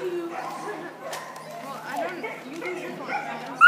to. Well, I don't. You guys are